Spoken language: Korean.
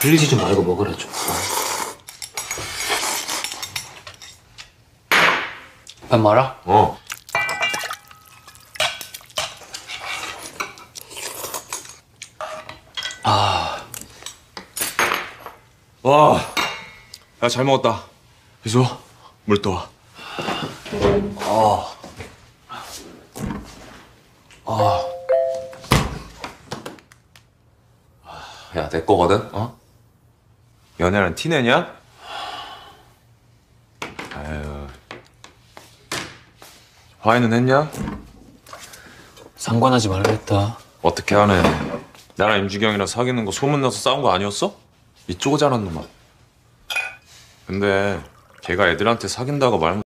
흘리지 좀 말고 먹으라 좀. 밥 말아? 어. 아. 와. 야, 잘 먹었다. 희수, 물 떠와. 야, 내 거거든? 어? 연애는 티내냐? 아유. 화해는 했냐? 상관하지 말라 했다. 어떻게 하네. 나랑 임주경이랑 사귀는 거 소문나서 싸운 거 아니었어? 이쪽을 잘한 놈아. 근데 걔가 애들한테 사귄다고 말